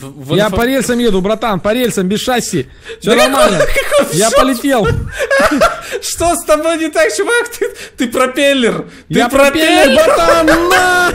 В Я инфо- по рельсам еду, братан, по рельсам, без шасси. Все Да нормально. какой Я шок? полетел. Что с тобой не так, чувак? Ты, ты пропеллер! Ты Я пропеллер, братан. на!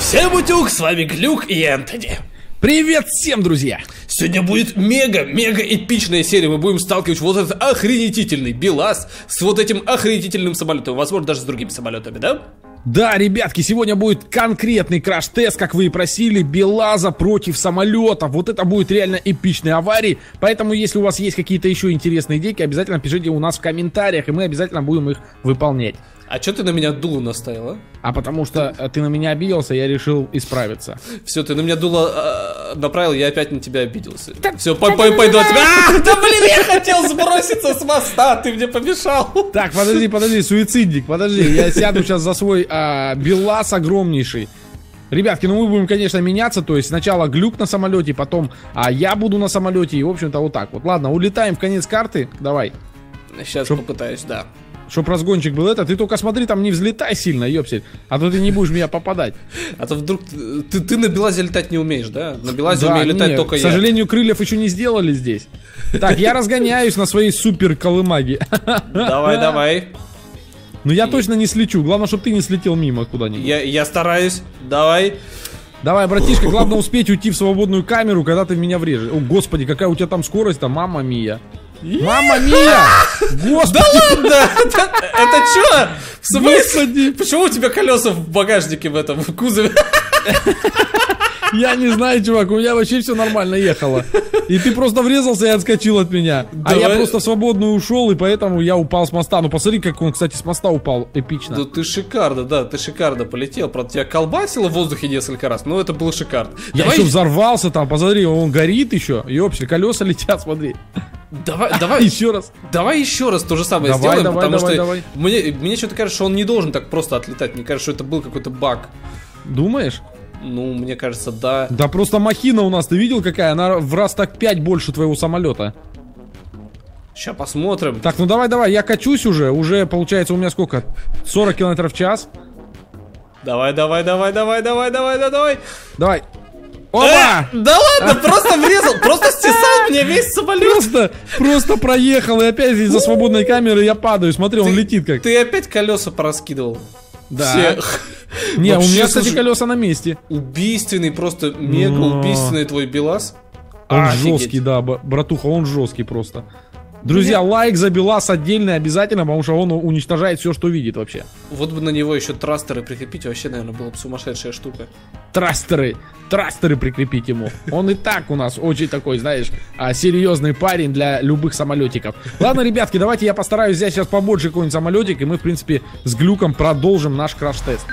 Всем утюг, с вами Глюк и Энтони. Привет всем, друзья. Сегодня будет мега-мега эпичная серия. Мы будем сталкивать вот этот охренительный БелАЗ с вот этим охренительным самолетом. Возможно, даже с другими самолетами, да? Да, ребятки, сегодня будет конкретный краш-тест, как вы и просили, Белаза против самолета. Вот это будет реально эпичной аварии. Поэтому, если у вас есть какие-то еще интересные идейки, обязательно пишите у нас в комментариях, и мы обязательно будем их выполнять. А чё ты на меня дуло наставил, а? Потому что э, ты на меня обиделся, я решил исправиться. Все, ты на меня дуло э, направил, я опять на тебя обиделся. Все, по по- пойду от тебя. А, да блин, я хотел сброситься с моста, ты мне помешал. Так, подожди, подожди, суицидник, подожди, я сяду сейчас за свой а, БелАЗ огромнейший. Ребятки, ну мы будем, конечно, меняться, то есть сначала глюк на самолете, потом а я буду на самолете, и, в общем-то, вот так вот. Ладно, улетаем в конец карты, давай. Сейчас попытаюсь, да. Чтоб разгончик был это, ты только смотри, там не взлетай сильно, ёпсель, а то ты не будешь меня попадать. А то вдруг ты, ты, на Белазе летать не умеешь, да? На Белазе Да, умею летать только к я. сожалению, крыльев еще не сделали здесь. Так, я разгоняюсь на своей супер колымаге. Давай, давай. Но я точно не слечу, главное, чтобы ты не слетел мимо куда-нибудь. Я, я стараюсь. Давай. Давай, братишка, главное успеть уйти в свободную камеру, когда ты в меня врежешь. О, господи, какая у тебя там скорость-то, мама мия. Мама мия! Господи, Да, это, это чё? В смысле? Почему у тебя колеса в багажнике в этом, в кузове? я не знаю, чувак, у меня вообще все нормально ехало. И ты просто врезался и отскочил от меня. А я просто в свободную ушел, и поэтому я упал с моста. Ну посмотри, как он, кстати, с моста упал. Эпично. Ну ты шикарно, да, ты шикарно полетел. Правда, тебя колбасило в воздухе несколько раз, но это было шикарно. Я давай, еще взорвался там, посмотри, он горит еще. Ёпсель, колеса летят, смотри. Давай, давай, Еще раз. давай еще раз то же самое Давай, сделаем, давай, потому давай, что давай. Мне, мне что-то кажется, что он не должен так просто отлетать. Мне кажется, что это был какой-то баг. Думаешь? Ну, мне кажется, да. Да просто махина у нас, ты видел какая? Она в раз так 5 больше твоего самолета. Сейчас посмотрим. Так, ну давай, давай, я качусь уже. Уже получается у меня сколько? 40 километров в час. Давай, давай, давай, давай, давай, давай, давай, давай. Давай. Э, Опа! да ладно, просто врезал, мне весь самолет. Просто, просто проехал, и опять из-за свободной камеры я падаю. Смотри, он летит как. Ты опять колеса пораскидывал. Да. Всех. Не, у Вообще, меня, кстати, колеса на месте. Убийственный, просто мега убийственный твой БелАЗ. Он Офигеть. жесткий, да, братуха, он жесткий просто. Друзья, лайк за БелАЗ отдельный обязательно, потому что он уничтожает все, что видит вообще. Вот бы на него еще трастеры прикрепить, вообще, наверное, была бы сумасшедшая штука. Трастеры, трастеры прикрепить ему. Он и так у нас очень такой, знаешь, а, серьезный парень для любых самолетиков. Ладно, ребятки, давайте я постараюсь взять сейчас побольше какой-нибудь самолетик, и мы, в принципе, с глюком продолжим наш краш-тест.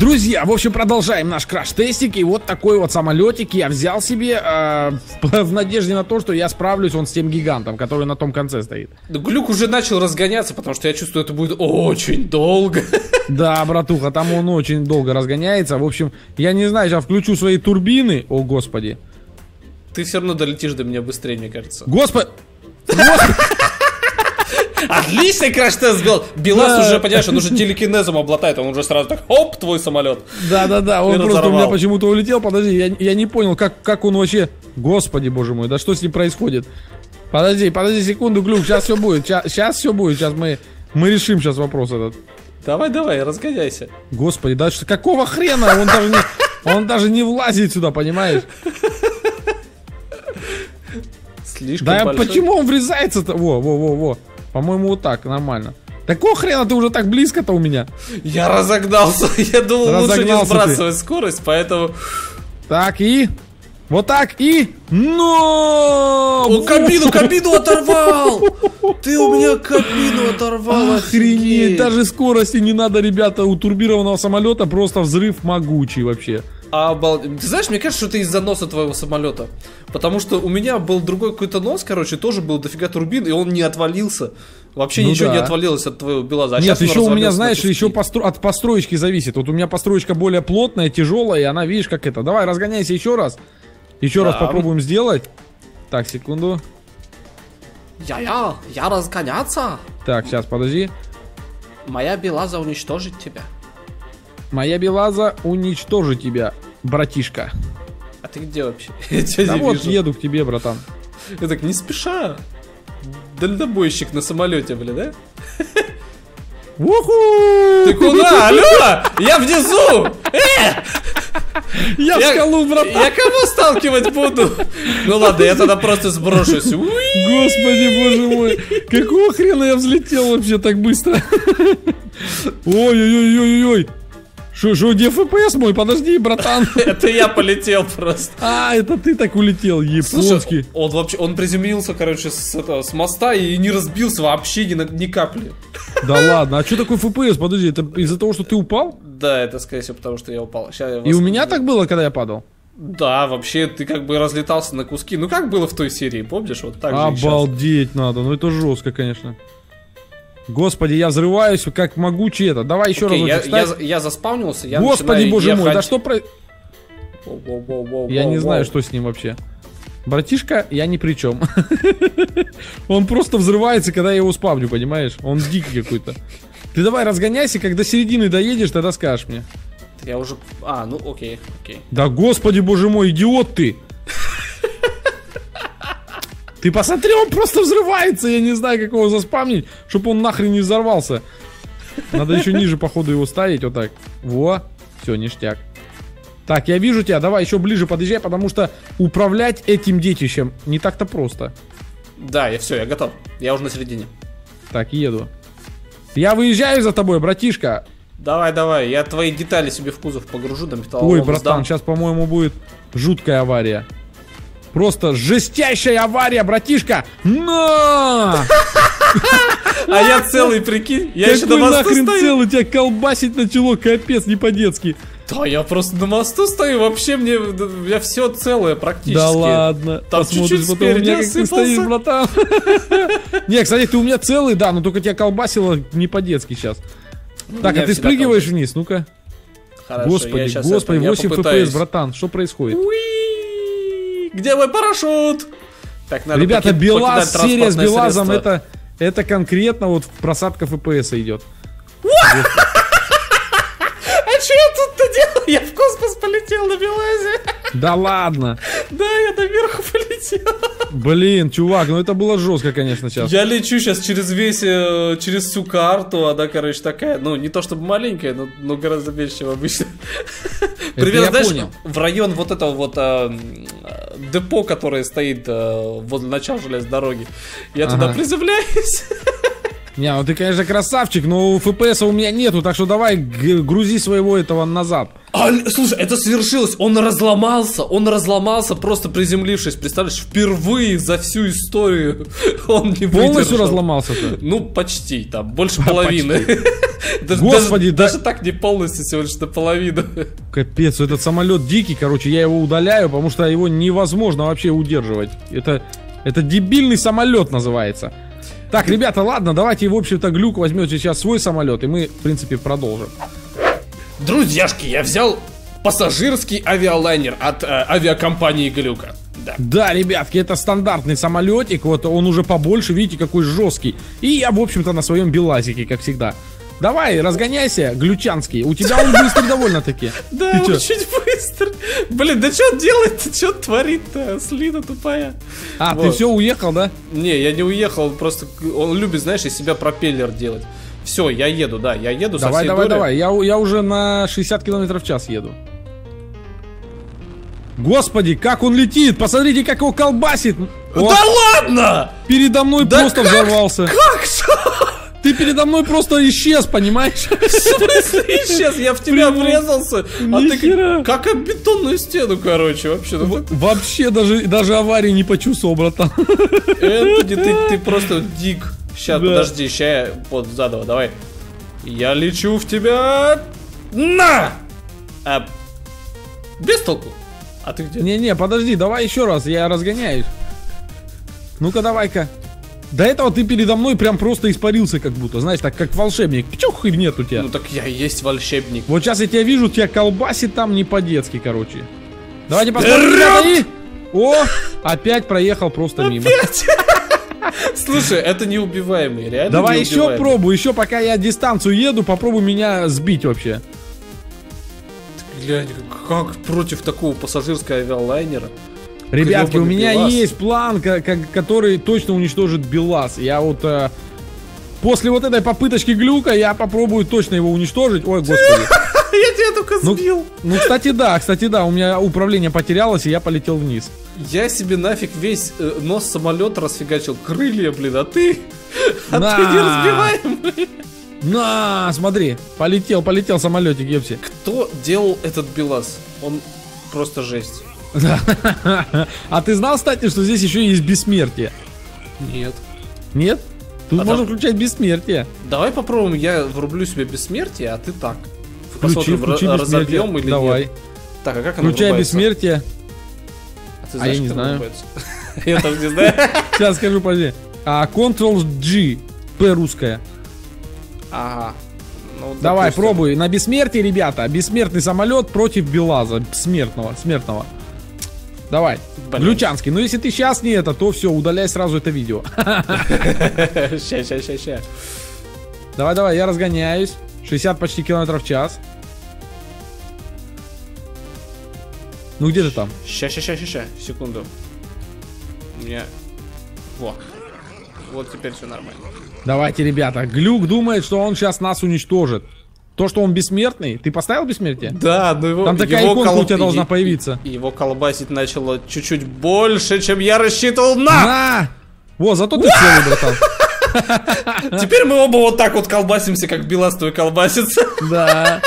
Друзья, в общем, продолжаем наш краш-тестик. И вот такой вот самолетик я взял себе э, в, в надежде на то, что я справлюсь он с тем гигантом, который на том конце стоит. Глюк уже начал разгоняться, потому что я чувствую, это будет очень долго. Да, братуха, там он очень долго разгоняется. В общем, я не знаю, сейчас включу свои турбины. О, господи. Ты все равно долетишь до меня быстрее, мне кажется. Господи! Отличный краш-тест сделал. Белас уже, понимаешь, он уже телекинезом обладает, он уже сразу так, хоп, твой самолет. Да-да-да, он просто у меня почему-то улетел. Подожди, я, не понял, как, как он вообще... Господи, боже мой, да что с ним происходит? Подожди, подожди секунду, Глюк, сейчас все будет. Сейчас все будет, сейчас мы, мы решим сейчас вопрос этот. Давай, давай, разгоняйся. Господи, да что, какого хрена? Он даже не, он даже не влазит сюда, понимаешь? Слишком Да большой. почему он врезается-то? Во, во, во, во. По-моему, вот так, нормально. Какого хрена ты уже так близко-то у меня? Я разогнался. Я думал, лучше не Разогнался ты. сбрасывать скорость, поэтому... Так, и... Вот так, и... Но! О, кабину, кабину оторвал! Ты у меня кабину оторвал, Охренеть, даже скорости не надо, ребята, у турбированного самолета просто взрыв могучий вообще. Обал... Ты знаешь, мне кажется, что это из-за носа твоего самолета. Потому что у меня был другой какой-то нос, короче, тоже был дофига турбин, и он не отвалился. Вообще Ну ничего да. не отвалилось от твоего белаза. А Нет, еще у меня, знаешь, еще постро- от построечки зависит. Вот у меня построечка более плотная, тяжелая, и она, видишь, как это. Давай, разгоняйся еще раз. Еще раз Да. попробуем сделать. Так, секунду. Я-я, я разгоняться. Так, сейчас, подожди. Моя Белаза уничтожит тебя. Моя Белаза уничтожит тебя, братишка. А ты где вообще? Я Да вот вижу. еду к тебе, братан. Я так не спеша. Дальнобойщик на самолете, бля, да? Уху! Ты куда? Алло! Я внизу! Я в Я- скалу, братан! Я кого сталкивать буду? Ну ладно, я тогда просто сброшусь. Господи, боже мой! Какого хрена я взлетел вообще так быстро? Ой-ой-ой-ой-ой! Шо, шо, где ФПС мой? Подожди, братан. Это я полетел просто. А, это ты так улетел, японский. Он вообще, он приземлился, короче, с, этого, с моста и не разбился вообще ни, на, ни капли. Да ладно, а что такое ФПС? Подожди, это из-за того, что ты упал? Да, это, скорее всего, потому что я упал. Ща я И у меня так было, когда я падал? Да, вообще, ты как бы разлетался на куски. Ну, как было в той серии, помнишь? Вот так же. Обалдеть надо, ну это жестко, конечно. Господи, я взрываюсь, как могучий это. Давай еще я, разочек я, ставь. я заспавнился, я Господи, боже мой, да ехать. что про... Воу-воу-воу-воу-воу. Я не знаю, что с ним вообще. Братишка, я ни при чем. Он просто взрывается, когда я его спавню, понимаешь? Он дикий какой-то. Ты давай разгоняйся, когда середины доедешь, тогда скажешь мне. Я уже... А, ну окей, окей. Да господи, боже мой, идиот ты! Ты посмотри, он просто взрывается, я не знаю, как его заспамнить, чтобы он нахрен не взорвался. Надо еще ниже, походу, его ставить, вот так. Во, все, ништяк. Так, я вижу тебя, давай еще ближе подъезжай, потому что управлять этим детищем не так-то просто. Да, я все, я готов. Я уже на середине. Так, еду. Я выезжаю за тобой, братишка. Давай, давай, я твои детали себе в кузов погружу, до металлолома Ой, братан, сдам. сейчас, по-моему, будет жуткая авария. Просто жестящая авария, братишка! На! А я целый, прикинь, я еще на мосту нахрен целый тебя колбасить начало, капец, не по-детски. Да, я просто на мосту стою, вообще мне, я все целое практически. Да ладно. Там чуть-чуть у меня, как спереди ты стоишь, братан. Не, кстати, ты у меня целый, да, но только тебя колбасило не по-детски сейчас. Так, меня а ты спрыгиваешь вниз, ну-ка. Господи, господи, это, я 8 попытаюсь. FPS, братан, что происходит? Уи! Где мой парашют? Так, надо Ребята, поки- Белаз, серия с Белазом, средство. это, это конкретно вот просадка FPS идет. А что я тут-то делаю? Я в космос полетел на Белазе. Да ладно. Да, я наверху полетел. Блин, чувак, ну это было жестко, конечно, сейчас. Я лечу сейчас через весь, э, через всю карту, она, короче, такая, ну, не то чтобы маленькая, но, но гораздо меньше, чем обычно. Примерно, знаешь, понял. в район вот этого вот э, депо, которое стоит э, возле начала железной дороги. Я туда Ага. приземляюсь. Не, ну ты, конечно, красавчик, но FPS у меня нету, так что давай грузи своего этого назад. А, слушай, это свершилось. Он разломался, он разломался, просто приземлившись. Представляешь, впервые за всю историю он не Полностью выдержал. разломался-то? Ну, почти, там, больше половины. Даже- Господи, даже- да- Даже так не полностью, всего лишь наполовину. Капец, этот самолет дикий, короче, я его удаляю, потому что его невозможно вообще удерживать. Это, это дебильный самолет называется. Так, ребята, ладно, давайте, в общем-то, Глюк возьмет сейчас свой самолет, и мы, в принципе, продолжим. Друзьяшки, я взял пассажирский авиалайнер от э, авиакомпании Глюка. Да. Да, ребятки, это стандартный самолетик, вот он уже побольше, видите, какой жесткий. И я, в общем-то, на своем Белазике, как всегда. Давай, разгоняйся, глючанский. У тебя он быстрый довольно-таки. Да, очень быстро. Блин, да что делает-то? Что творит-то? Слина тупая. А, ты все, уехал, да? Не, я не уехал, просто он любит, знаешь, из себя пропеллер делать. Все, я еду, да, я еду со Давай, всей давай, дури. давай. Я, я уже на 60 километров в час еду. Господи, как он летит! Посмотрите, как его колбасит! О, Да ладно! передо мной Да просто как? взорвался. Как? Ты передо мной просто исчез, понимаешь? В смысле исчез? Я в тебя врезался, а ты как, об бетонную стену, короче, вообще. Вообще даже, даже аварии не почувствовал, братан. Энтони, ты, ты просто дик. Сейчас, подожди, ща я вот заново, давай. Я лечу в тебя. На! А, без толку. А ты где? Не-не, подожди, давай еще раз, я разгоняюсь. Ну-ка, давай-ка. До этого ты передо мной прям просто испарился как будто, знаешь, так как волшебник. Чух, и нет у тебя. Ну так я и есть волшебник. Вот сейчас я тебя вижу, тебя колбасит там не по-детски, короче. Давайте посмотрим, Вперед! ребята, и... О, опять проехал просто мимо. Опять? Слушай, это неубиваемый, реально Давай еще пробуй, еще пока я дистанцию еду, попробуй меня сбить вообще. Глянь, как против такого пассажирского авиалайнера. Ребятки, у меня БелАЗ. есть план, который точно уничтожит БелАЗ. Я вот э, после вот этой попыточки глюка я попробую точно его уничтожить. Ой, господи. Я тебя только Ну, сбил. Ну, кстати, да, кстати, да, у меня управление потерялось, и я полетел вниз. Я себе нафиг весь э, нос самолета расфигачил. Крылья, блин, а ты... А На. ты не разбиваемый. На, смотри, полетел, полетел самолетик, епси. Кто делал этот БелАЗ? Он просто жесть. А ты знал, кстати, что здесь еще есть бессмертие? Нет. Нет? Тут А можно там- включать бессмертие. Давай попробуем, я врублю себе бессмертие, а ты так. Включи, Посмотрим, включи разобьем или Давай. нет. Так, а как оно Включай врубается? бессмертие. А, ты А я знаешь, не знаю. Я тоже не знаю. Сейчас скажу, подожди. А, Ctrl-G, П русская. Ага. Ну, Давай, допустим. пробуй. На бессмертие, ребята. Бессмертный самолет против Белаза. Смертного, смертного. Давай. Блин. Глючанский. Ну, если ты сейчас не это, то все, удаляй сразу это видео. Ща, ща, ща, ща. Давай, давай, я разгоняюсь. 60 почти километров в час. Ну, где ты там? Ща, ща, ща, ща, ща. Секунду. У меня... Во. Вот теперь все нормально. Давайте, ребята. Глюк думает, что он сейчас нас уничтожит. То, что он бессмертный, ты поставил бессмертие? Да, но его... Там такая его иконка у колб- тебя должна появиться. и- Его колбасить начало чуть-чуть больше, чем я рассчитывал на! На! Во, зато ты целый, братан. Теперь мы оба вот так вот колбасимся, как Белас твой колбасится. Да.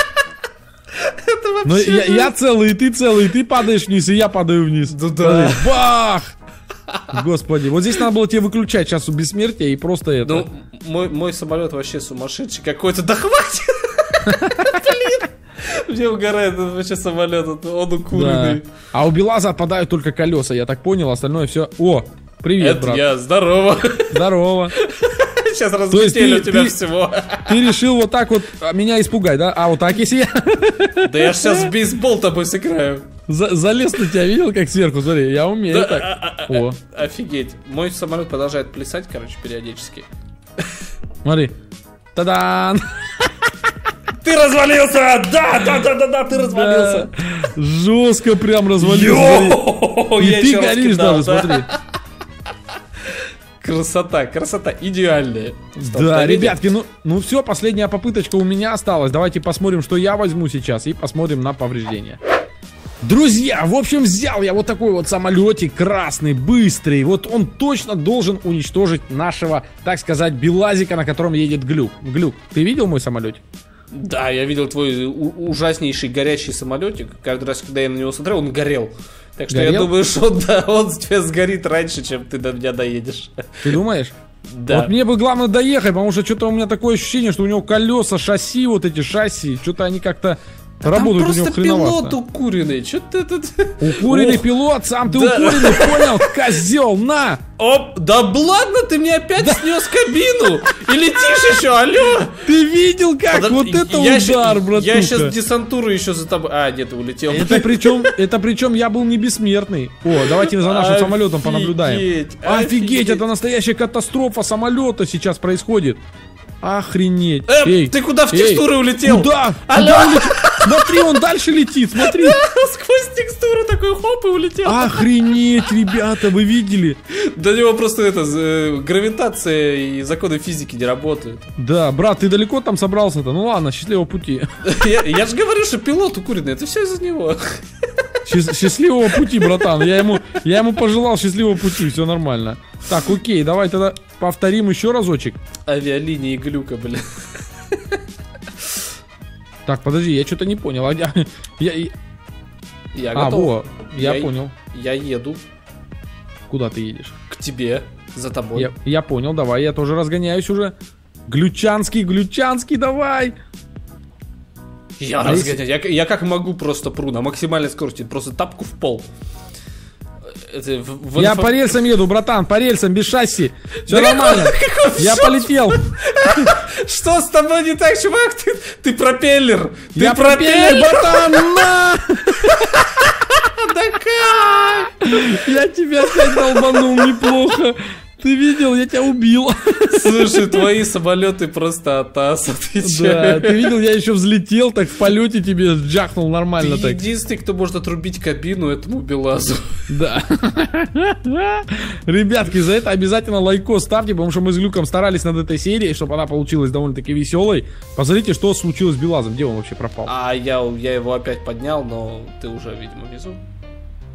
Ну, я, я целый, и ты целый, и ты падаешь вниз, и я падаю вниз. Ну да. Смотри, Бах! Господи, вот здесь надо было тебе выключать сейчас у бессмертия и просто это. Ну, мой, мой самолет вообще сумасшедший какой-то. Да хватит! Блин! Мне угорает этот вообще самолет, он да. укуренный. А у Белаза отпадают только колеса, я так понял, остальное все. О, привет, Это брат. я, здорово. Здорово. Сейчас ты- у тебя ты- всего. Ты решил вот так вот а, меня испугать, да? А вот так если я Да я сейчас в бейсбол тобой сыграю. за- залез на тебя, видел, как сверху, смотри, я умею Да, так. а, а, О, Офигеть. Мой самолет продолжает плясать, короче, периодически. смотри. Та-дан! Ты развалился! Да, да, да, да, да, ты развалился. Жестко прям развалился. И ты горишь даже, да. смотри. Красота, красота, идеальная. Да, ребятки, ну, ну все, последняя попыточка у меня осталась. Давайте посмотрим, что я возьму сейчас, и посмотрим на повреждения. Друзья, в общем, взял я вот такой вот самолетик красный, быстрый. Вот он точно должен уничтожить нашего, так сказать, белазика, на котором едет Глюк. Глюк, ты видел мой самолетик? Да, я видел твой ужаснейший горящий самолетик. Каждый раз, когда я на него смотрел, он горел. Так что я Горел? думаю, что да, он тебе сгорит раньше, чем ты до меня доедешь. Ты думаешь? Да. Вот мне бы главное доехать, потому что что-то у меня такое ощущение, что у него колеса, шасси, вот эти шасси, что-то они как-то работают у Там просто пилот укуренный. Что ты тут... Укуренный Ох, пилот, сам ты Да. укуренный, понял? Козел, на! Оп, да ладно, ты мне опять снес кабину. И летишь еще, алло. Ты видел, как Подо- вот это я удар, братуха? Я сейчас десантуру еще за тобой... А, нет, ты улетел. Это причем, это причем я был не бессмертный. О, давайте за нашим самолетом понаблюдаем. Офигеть, Офигеть, это настоящая катастрофа самолета сейчас происходит. Охренеть. Э, Эй, ты куда в эй, текстуры улетел? Куда? Алло. Куда летит? Смотри, он дальше летит, смотри. Сквозь текстуру такой хоп и улетел. Охренеть, ребята, вы видели? До него просто это, э, гравитация и законы физики не работают. Да, брат, ты далеко там собрался-то? Ну ладно, счастливого пути. Я, я же говорю, что пилот укуренный, это все из-за него. Счаст- Счастливого пути, братан. Я ему, я ему пожелал счастливого пути, все нормально. Так, окей, давай тогда повторим еще разочек. Авиалинии глюка, блин. Так, подожди, я что-то не понял. А, я, я- я- Я а, готов. во, я, Я- понял. Я еду Куда ты едешь? к тебе, за тобой. Я, я понял, давай, я тоже разгоняюсь уже. Глючанский, глючанский, давай! Я А если- разгоняю. Я, я как могу просто пру на максимальной скорости, просто тапку в пол. Это в- в Я инфо- по рельсам еду, братан, по рельсам, без шасси. Все Да нормально. какой- какой Я шок? полетел. Что с тобой не так, чувак? Ты, ты пропеллер! Ты Я пропеллер, братан, на! Да как? Я тебя опять долбанул неплохо. Ты Ты видел, я тебя убил. Слушай, твои самолеты просто атас, Да, отвечаю. ты видел, я еще взлетел, так в полете тебе джахнул Ты нормально так. единственный, кто может отрубить кабину этому Белазу. Да. Ребятки, за это обязательно лайко ставьте, потому что мы с Глюком старались над этой серией, чтобы она получилась довольно-таки веселой. Посмотрите, что случилось с Белазом, где он вообще пропал. А я, я его опять поднял, но ты уже, видимо, внизу.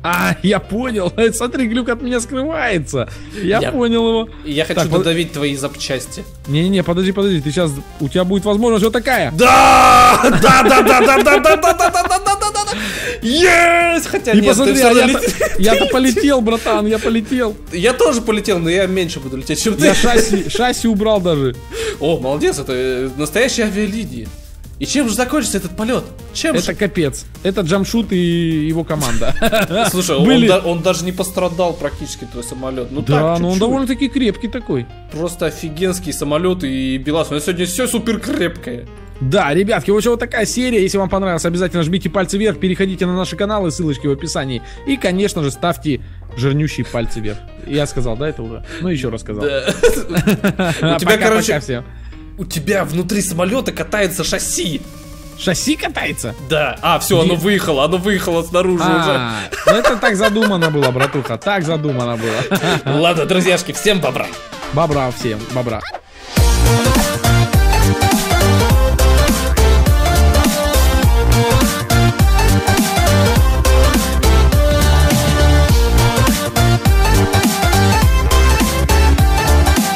А, я понял. Смотри, Глюк от меня скрывается. Я, Я- понял его. Я хочу Так, додавить твои запчасти. Не-не, подожди, подожди, ты сейчас, у тебя будет возможность вот такая. Да! Да, да, да, да, да, да, да, да, да, да, да, да, да. Есть! Хотя И нет, посмотри, а я-то, полетел, братан, я полетел. Я тоже полетел, но я меньше буду лететь, чем ты. Я шасси, шасси убрал даже. О, молодец, это э, настоящая авиалиния. И чем же закончится этот полет? Чем Это же? капец. Это Джамшут и его команда. Слушай, он были- он даже не пострадал практически, твой самолет. Ну Да, так, но он чуть-чуть. довольно-таки крепкий такой. Просто офигенский самолет и Белас. У него сегодня все супер крепкое. Да, ребятки, в общем, вот такая серия. Если вам понравилось, обязательно жмите пальцы вверх, переходите на наши каналы, ссылочки в описании. И, конечно же, ставьте жирнющие пальцы вверх. Я сказал, да, это уже? Ну, еще раз сказал. У тебя, короче. У тебя внутри самолета катается шасси. Шасси катается? Да. А, все, оно выехало, оно выехало снаружи А, ну это так задумано было, братуха, так задумано было. уже. Ладно, друзьяшки, всем бобра. Бобра всем, бобра.